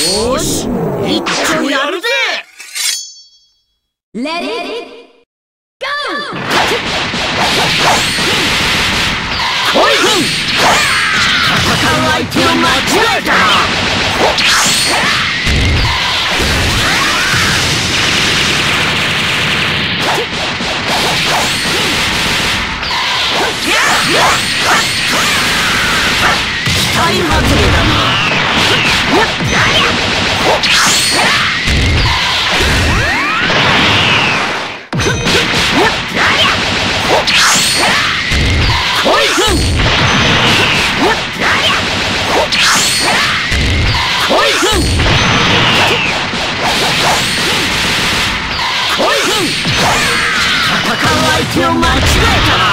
よし一丁やるぜ。Let it go! 来い。戦う相手を間違えた。な期待外れだな手を間違えたな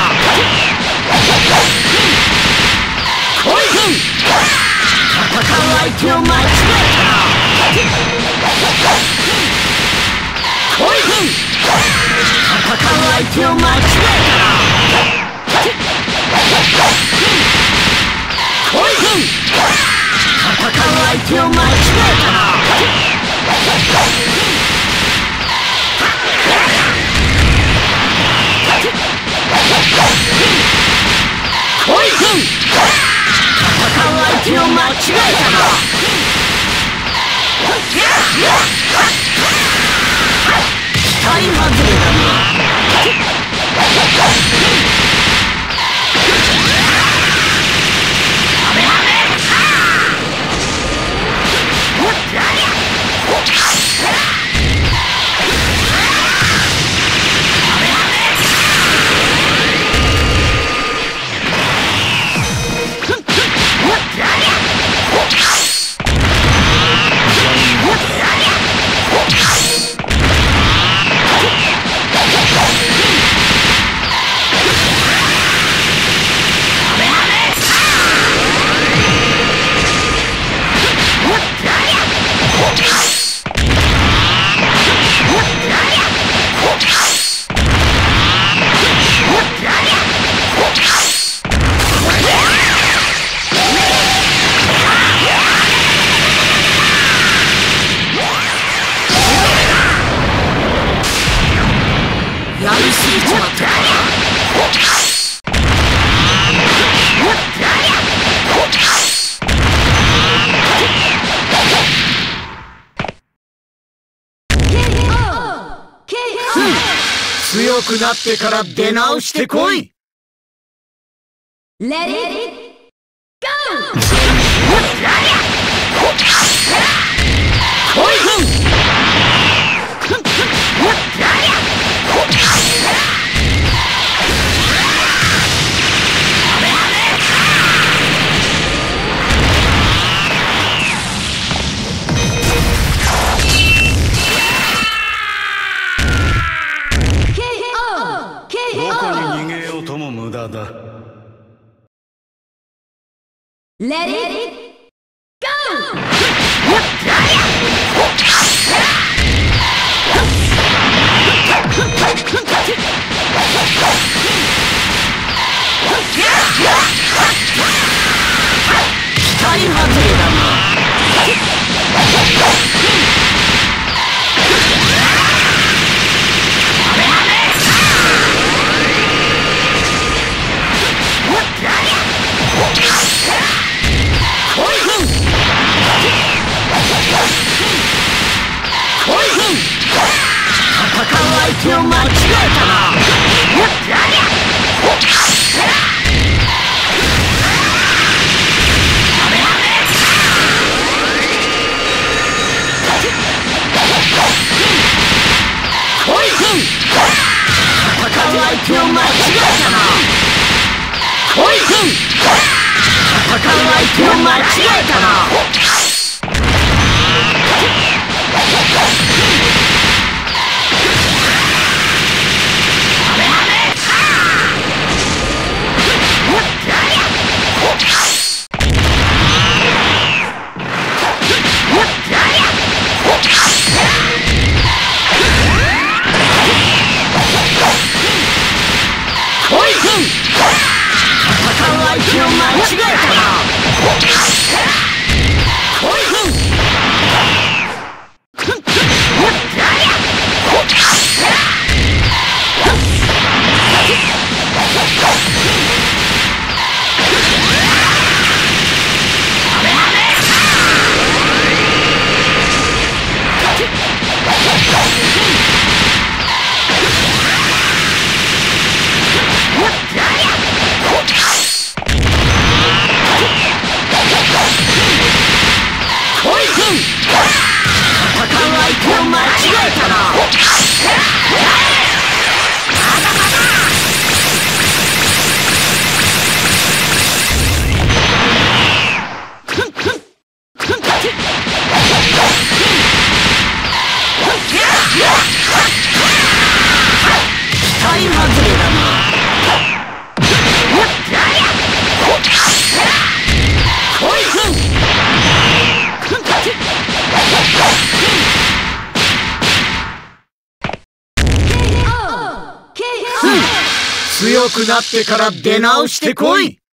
来い戦う相手を間違えた。な相手を間違えたな来い戦う相手を間違えたな来い戦う相手を間違えたな。期強くなってから出直してこい。Let it Let, Let it, it 戦う相手を間違えたな。間違えたな。強くなってから出直してこい。